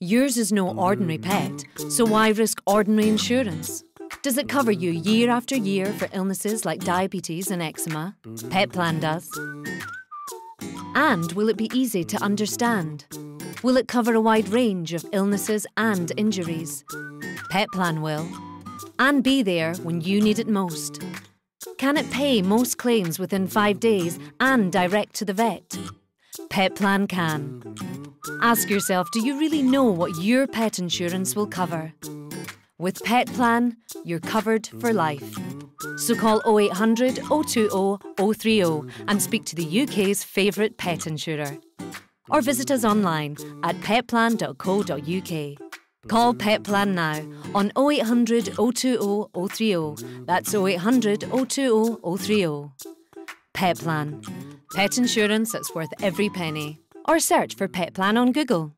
Yours is no ordinary pet, so why risk ordinary insurance? Does it cover you year after year for illnesses like diabetes and eczema? Petplan does. And will it be easy to understand? Will it cover a wide range of illnesses and injuries? Petplan will. And be there when you need it most. Can it pay most claims within five days and direct to the vet? Petplan can. Ask yourself do you really know what your pet insurance will cover? With Petplan, you're covered for life. So call 0800 020 030 and speak to the UK's favourite pet insurer. Or visit us online at petplan.co.uk. Call Petplan now on 0800 020 030. That's 0800 020 030. Petplan. Pet insurance that's worth every penny. Or search for Petplan on Google.